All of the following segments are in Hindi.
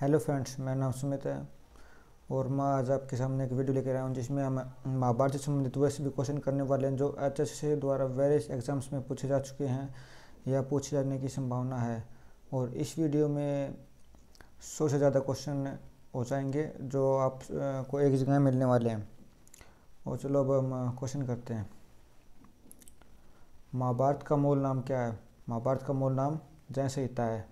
हेलो फ्रेंड्स, मेरा नाम सुमित है और मैं आज आपके सामने एक वीडियो लेकर आया हूँ जिसमें हम महाभारत से संबंधित वैसे भी क्वेश्चन करने वाले हैं जो एच एस द्वारा वेरियस एग्ज़ाम्स में पूछे जा चुके हैं या पूछे जाने की संभावना है। और इस वीडियो में सौ से ज़्यादा क्वेश्चन हो जाएँगे जो आप को एक जगह मिलने वाले हैं। और चलो अब हम क्वेश्चन करते हैं। महाभारत का मूल नाम क्या है? महाभारत का मूल नाम जय संहिता है।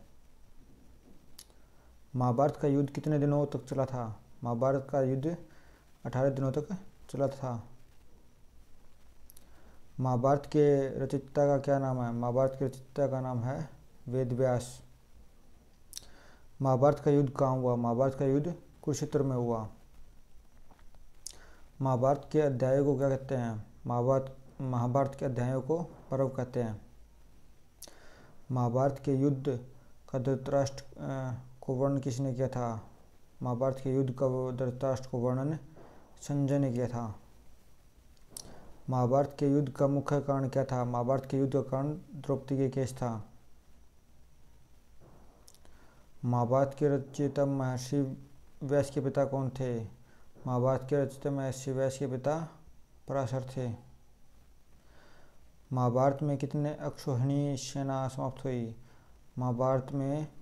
महाभारत का युद्ध कितने दिनों तक चला था? महाभारत का युद्ध अठारह दिनों तक चला था। महाभारत के रचयिता का क्या नाम है? महाभारत के रचयिता का नाम है वेद व्यास महाभारत का युद्ध कहाँ हुआ? महाभारत का युद्ध कुरुक्षेत्र में हुआ। महाभारत के अध्यायों को क्या कहते हैं? महाभारत महाभारत के अध्यायों को पर्व कहते हैं। महाभारत के युद्ध का धृतराष्ट्र को वर्णन किसने किया था? महाभारत के युद्ध का धृतराष्ट्र को वर्णन संजय ने किया था। महाभारत के युद्ध का मुख्य कारण क्या था? महाभारत के युद्ध का कारण द्रौपदी के केस था। महाभारत के रचयिता महर्षि व्यास के पिता कौन थे? महाभारत के रचयिता महर्षि व्यास के पिता पराशर थे। महाभारत में कितने अक्षोहिणी सेना समाप्त हुई? महाभारत में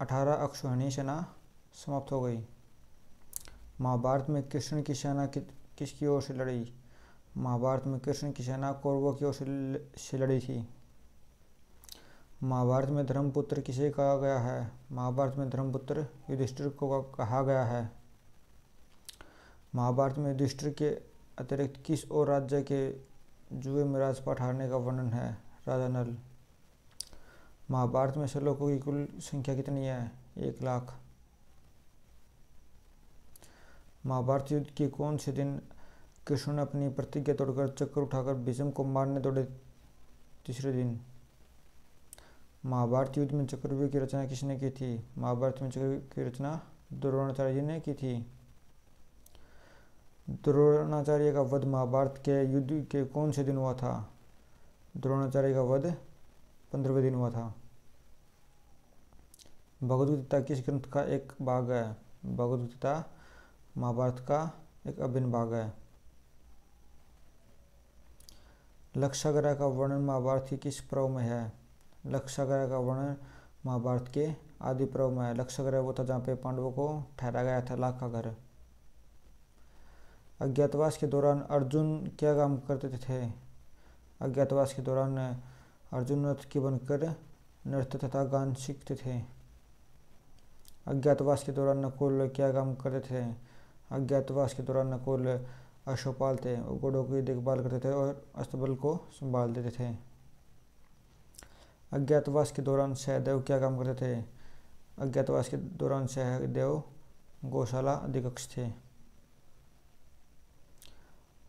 अठारह अक्षोहिणी सेना समाप्त हो गई। महाभारत में कृष्ण की सेना किसकी ओर से लड़ी? महाभारत में कृष्ण की सेना कौरवों की ओर से लड़ी थी। महाभारत में धर्मपुत्र किसे कहा गया है? महाभारत में धर्मपुत्र युधिष्ठिर को कहा गया है? महाभारत में युधिष्ठिर के अतिरिक्त किस और राज्य के जुए में राजपाट हारने का वर्णन है? राजा नल। महाभारत में श्लोकों की कुल संख्या कितनी है? एक लाख। महाभारत युद्ध के कौन से दिन कृष्ण ने अपनी प्रतिज्ञा तोड़कर चक्कर उठाकर भीष्म को मारने दौड़े? तीसरे दिन। महाभारत युद्ध में चक्रव्यूह की रचना किसने की थी? महाभारत में चक्रव्यूह की रचना द्रोणाचार्य जी ने की थी। द्रोणाचार्य का वध महाभारत के युद्ध के कौन से दिन हुआ था? द्रोणाचार्य का वध पंद्रहवें दिन हुआ था। भगवद गीता किस ग्रंथ का एक भाग है। भगवद गीता महाभारत का एक अभिन्न भाग है। लक्षाग्रह का वर्णन महाभारत की किस पर्व में है? लक्षाग्रह का वर्णन महाभारत के आदि पर्व में है। लक्षाग्रह वो था जहाँ पे पांडवों को ठहरा गया था लाख का घर। अज्ञातवास के दौरान अर्जुन क्या काम करते थे? अज्ञातवास के दौरान अर्जुन रथ की बनकर नृत्य तथा गान सीखते थे। अज्ञातवास के दौरान नकुल क्या काम करते थे। अज्ञातवास के दौरान नकुल अश्वपाल थे घोड़ों की देखभाल करते थे और अस्तबल को संभाल देते थे। अज्ञातवास के दौरान सहदेव क्या काम करते थे। अज्ञातवास के दौरान सहदेव गौशाला अध्यक्ष थे।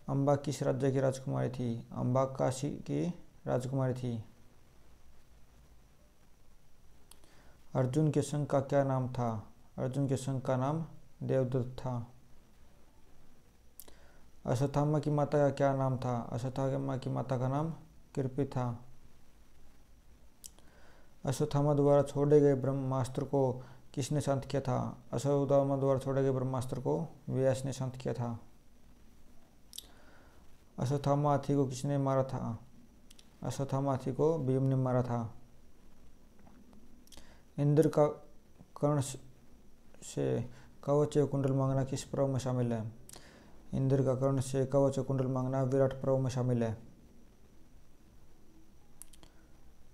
अम्बा किस राज्य की राजकुमारी थी? अम्बा काशी की राजकुमारी थी। अर्जुन के संघ का क्या नाम था? अर्जुन के संघ का नाम देवदत्त था। अश्वत्थामा की माता का क्या नाम था? अश्वत्थामा की माता का नाम कृपी था। अश्वत्थामा द्वारा छोड़े गए ब्रह्मास्त्र को किसने शांत किया था? अश्वत्थामा द्वारा छोड़े गए ब्रह्मास्त्र को व्यास ने शांत किया था। अश्वत्थामा हाथी को किसने मारा था? अश्वत्थामा हाथी को भीम ने मारा था। इंद्र का कर्ण से कवच कुंडल मांगना किस पर्व में शामिल है? इंद्र का कर्ण से कवच कुंडल मांगना विराट पर्व में शामिल है।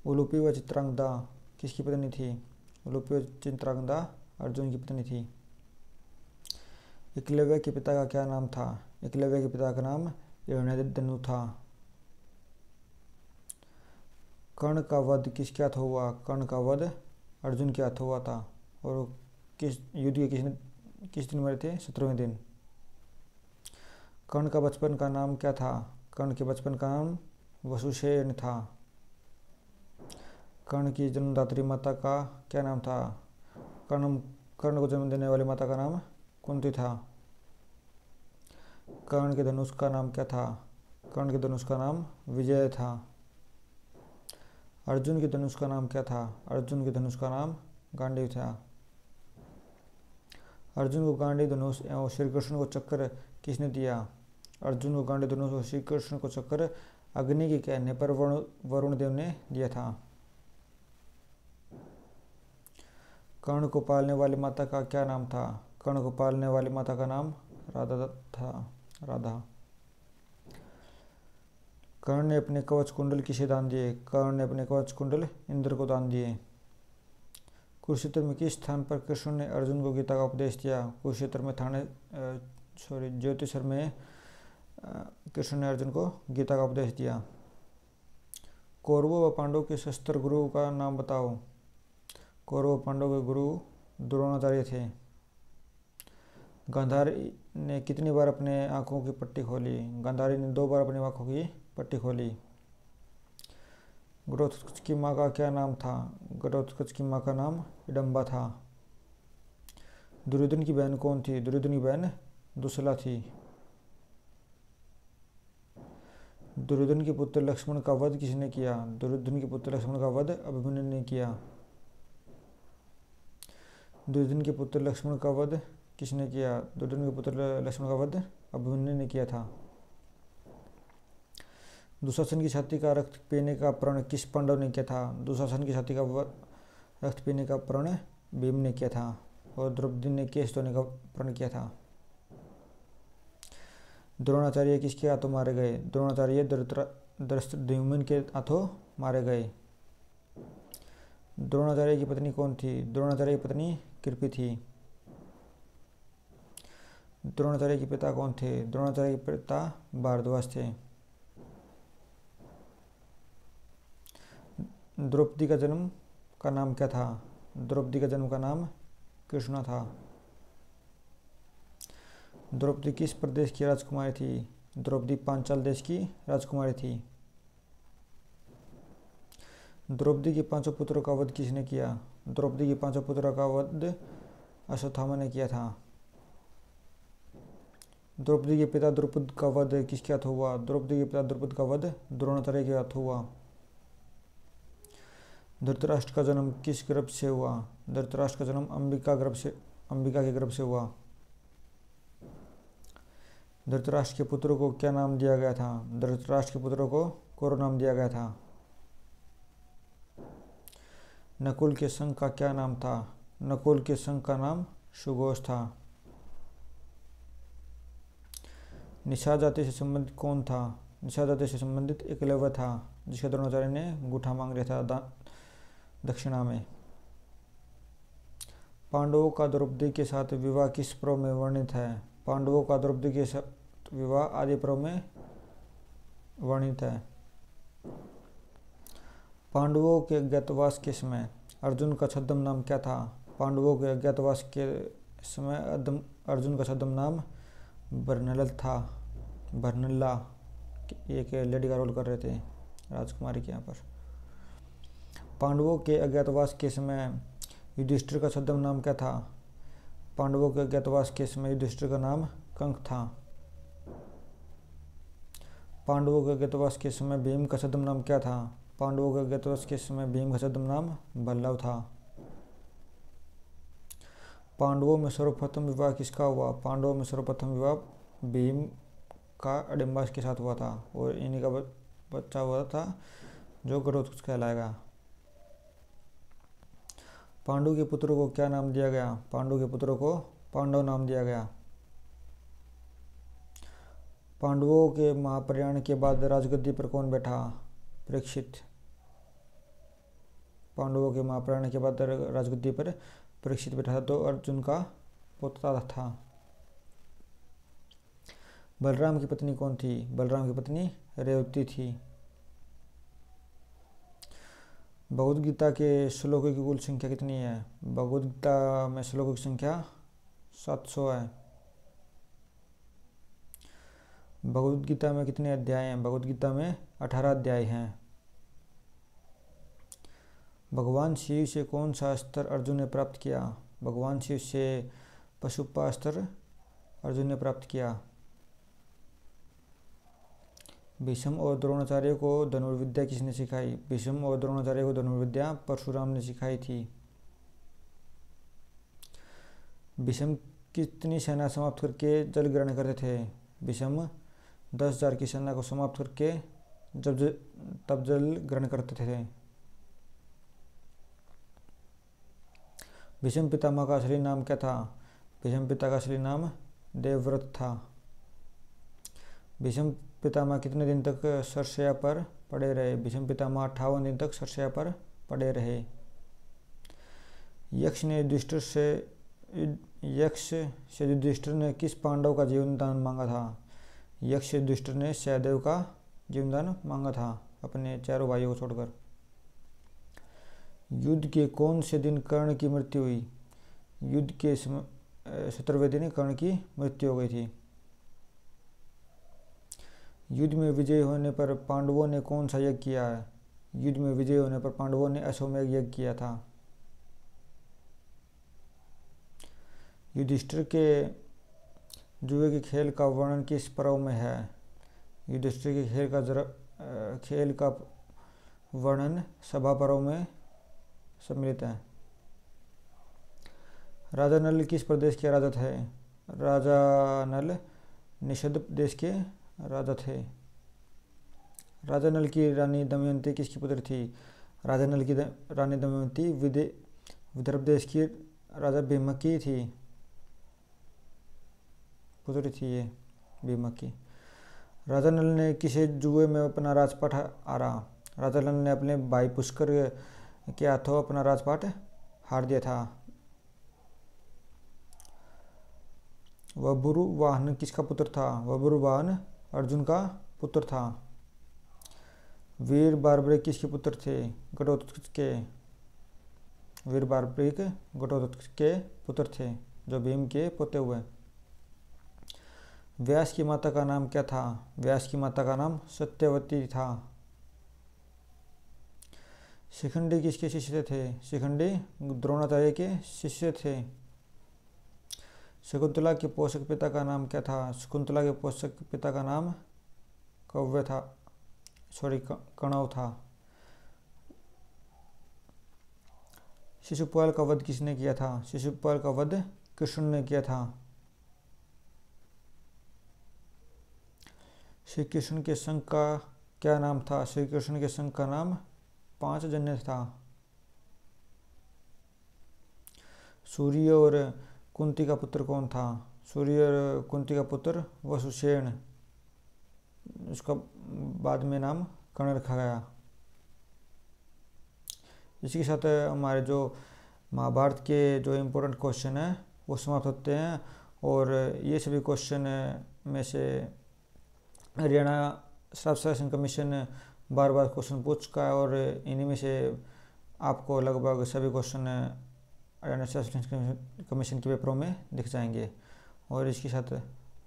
उलूपी व चित्रांगदा किसकी पत्नी थी? उलूपी व चित्रांगदा अर्जुन की पत्नी थी। एकलव्य के पिता का क्या नाम था? एकलव्य के पिता का नाम धनु था। कर्ण का वध किसके हाथ हुआ? कर्ण का वध अर्जुन के हाथ हुआ था। और किस युद्ध के किस किस दिन मरे थे? सत्रहवें दिन। कर्ण का बचपन का नाम क्या था? कर्ण के बचपन का नाम वसुसेन था। कर्ण की जन्मदात्री माता का क्या नाम था? कर्ण कर्ण को जन्म देने वाली माता का नाम कुंती था। कर्ण के धनुष का नाम क्या था? कर्ण के धनुष का नाम विजय था। अर्जुन के धनुष का नाम क्या था? अर्जुन के धनुष का नाम गांडीव था। अर्जुन को गांडी धनुष एवं श्री कृष्ण को चक्कर किसने दिया? अर्जुन को गांडी धनुष और श्री कृष्ण को चक्कर अग्नि के कहने पर वरुण देव ने दिया था। कर्ण को पालने वाली माता का क्या नाम था? कर्ण को पालने वाली माता का नाम राधा था, राधा। कर्ण ने अपने कवच कुंडल किसे दान दिए। कर्ण ने अपने कवच कुंडल इंद्र को दान दिए। कुरुक्षेत्र में किस स्थान पर कृष्ण ने अर्जुन को गीता का उपदेश दिया? कुरुक्षेत्र में थाने सॉरी ज्योतिषर में कृष्ण ने अर्जुन को गीता का उपदेश दिया। कौरवों व पांडवों के शस्त्र गुरु का नाम बताओ। कौरव पांडव के गुरु द्रोणाचार्य थे। गांधारी ने कितनी बार अपने आँखों की पट्टी खोली? गांधारी ने दो बार अपनी आँखों की पट्टी खोली ग्रोथकुच की माँ का क्या नाम था? ग्रोथकुच की माँ का नाम इडम्बा था। दुर्योधन की बहन कौन थी? दुर्योधन की बहन दुसला थी। दुर्योधन के पुत्र लक्ष्मण का वध किसने किया? दुर्योधन के पुत्र लक्ष्मण का वध अभिमन्यु ने किया। दुर्योधन के पुत्र लक्ष्मण का वध किसने किया? दुर्योधन के पुत्र लक्ष्मण का वध अभिमन्यु ने किया था। दुशासन की छाती का रक्त पीने का प्रण किस पांडव ने किया था? दुशासन की छाती का रक्त पीने का प्रण भीम ने किया था और द्रौपदी ने केश धोने का प्रण किया था। द्रोणाचार्य किसके हाथों मारे गए? द्रोणाचार्य द्युमन के हाथों मारे गए। द्रोणाचार्य की पत्नी कौन थी? द्रोणाचार्य की पत्नी कृपी थी। द्रोणाचार्य के पिता कौन थे? द्रोणाचार्य के पिता भारद्वाज थे। द्रौपदी का जन्म का नाम क्या था? द्रौपदी का जन्म का नाम कृष्णा था। द्रौपदी किस प्रदेश की राजकुमारी थी? द्रौपदी पांचाल देश की राजकुमारी थी। द्रौपदी के पाँचों पुत्रों का वध किसने किया? द्रौपदी के पाँचों पुत्रों का वध अश्वत्थामा ने किया था। द्रौपदी के पिता द्रुपद का वध किसके हाथ हुआ? द्रौपदी के पिता द्रुपद का वध द्रोणाचार्य के हाथ हुआ। धृतराष्ट्र का जन्म किस गर्भ से हुआ? धृतराष्ट्र का जन्म अंबिका गर्भ से, अंबिका के गर्भ से हुआ। धृतराष्ट्र के पुत्रों को क्या नाम दिया गया था? धृतराष्ट्र के पुत्रों को कौरव नाम दिया गया था। नकुल के संघ का क्या नाम था? नकुल के संघ का नाम सुगोष था। निशा जाति से संबंधित कौन था? निशा जाति से संबंधित एकलव्य था, जिसके द्रोणाचार्य ने गुठा मांग लिया था। दक्षिणा में। पांडवों का द्रौपदी के साथ विवाह किस पर्व में वर्णित है? पांडवों का द्रौपदी के साथ विवाह आदि पर्व में वर्णित है। पांडवों के अज्ञातवास के समय अर्जुन का छद्म नाम क्या था? पांडवों के अज्ञातवास के समय अर्जुन का छद्म नाम बर्नल था। बर्नल्ला एक लेडी का रोल कर रहे थे राजकुमारी के यहाँ पर। पांडवों के अज्ञातवास के समय युधिष्ठिर का छद्म नाम क्या था? पांडवों के अज्ञातवास के समय युधिष्ठिर का नाम कंक था। पांडवों के अज्ञातवास के समय भीम का छद्म नाम क्या था? पांडवों के अज्ञातवास के समय भीम का छद्म नाम बल्लभ था। पांडवों में सर्वप्रथम विवाह किसका हुआ? पांडवों में सर्वप्रथम विवाह भीम का अडिम्बास के साथ हुआ था और इन्हीं का बच्चा हुआ था जो ग्रोथ कहलाएगा। पांडु के पुत्रों को क्या नाम दिया गया? पांडु के पुत्रों को पांडव नाम दिया गया। पांडवों के महाप्रयाण के बाद राजगद्दी पर कौन बैठा? परीक्षित। पांडवों के महाप्रयाण के बाद राजगद्दी पर परीक्षित बैठा था तो अर्जुन का पोता था। बलराम की पत्नी कौन थी? बलराम की पत्नी रेवती थी। भगवद गीता के श्लोकों की कुल संख्या कितनी है? भगवद गीता में श्लोकों की संख्या सात सौ है। भगवद गीता में कितने अध्याय हैं? भगवद गीता में अठारह अध्याय हैं। भगवान शिव से कौन सा अस्त्र अर्जुन ने प्राप्त किया? भगवान शिव से पशुपा अस्त्र अर्जुन ने प्राप्त किया। भीष्म और द्रोणाचार्य को धनुर्विद्या किसने सिखाई? भीष्म और द्रोणाचार्य को धनुर्विद्या परशुराम ने सिखाई थी। भीष्म कितनी सेना समाप्त करके जल ग्रहण करते थे? विषम दस हज़ार की सेना को समाप्त करके जब तब जल ग्रहण करते थे। भीष्म पितामह का असली नाम क्या था? भीष्म पिता का असली नाम देवव्रत था। भीष्म पितामह कितने दिन तक सरसया पर पड़े रहे? भीष्म पितामह अट्ठावन दिन तक सरसया पर पड़े रहे। यक्ष ने युधिष्ठिर से, यक्ष से युधिष्ठिर ने किस पांडव का जीवन दान मांगा था? यक्ष युधिष्ठिर ने सहदेव का जीवन दान मांगा था, अपने चारों भाइयों को छोड़कर। युद्ध के कौन से दिन कर्ण की मृत्यु हुई? युद्ध के सत्रहवें दिन कर्ण की मृत्यु हो गई थी। युद्ध में विजय होने पर पांडवों ने कौन सा यज्ञ किया है? युद्ध में विजय होने पर पांडवों ने अश्वमेघ यज्ञ किया था। युधिष्ठिर के जुए के खेल का वर्णन किस पर्व में है? युधिष्ठिर के खेल का जरा खेल का वर्णन सभा पर्व में सम्मिलित है। राजा नल किस प्रदेश के राजा थे? राजा नल निषद प्रदेश के राजा थे। राजा नल की रानी दमयंती किसकी पुत्र थी? राजा नल की रानी दमयंती विदे, विदर्भ देश की राजा भीमक की थी। पुत्री थी ये भीमक की राजा नल ने किसे जुए में अपना राजपाट हारा? राजा नल ने अपने भाई पुष्कर के हाथों अपना राजपाट हार दिया था। वह बुरु वाहन किसका पुत्र था? वह बुरु वाहन अर्जुन का पुत्र था। वीर बारबरिक किसके पुत्र थे? घटोत्कच के। वीर बारबरिक घटोत्कच के पुत्र थे, जो भीम के पोते हुए। व्यास की माता का नाम क्या था? व्यास की माता का नाम सत्यवती था। शिखंडी किसके शिष्य थे? शिखंडी द्रोणाचार्य के शिष्य थे। शकुंतला के पोषक पिता का नाम क्या था? शकुंतला के पोषक पिता का नाम कव्य था। सॉरी कणव था। शिशुपाल का वध किसने किया था? शिशुपाल का वध कृष्ण ने किया था। श्री कृष्ण के संघ का क्या नाम था? श्री कृष्ण के संघ का नाम पाँच जन्य था। सूर्य और कुंती का पुत्र कौन था? सूर्य कुंती का पुत्र वसुसेन। उसका बाद में नाम कर्ण रखा गया। इसी के साथ हमारे जो महाभारत के जो इम्पोर्टेंट क्वेश्चन हैं, वो समाप्त होते हैं और ये सभी क्वेश्चन में से हरियाणा स्टाफ सिलेक्शन कमीशन बार बार क्वेश्चन पूछ चुका है और इन्हीं में से आपको लगभग सभी क्वेश्चन स्टाफ कमीशन के पेपरों में दिख जाएँगे। और इसके साथ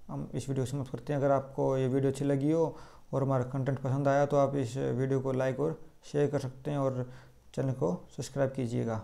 हम इस वीडियो को समाप्त करते हैं। अगर आपको ये वीडियो अच्छी लगी हो और हमारा कंटेंट पसंद आया तो आप इस वीडियो को लाइक और शेयर कर सकते हैं और चैनल को सब्सक्राइब कीजिएगा।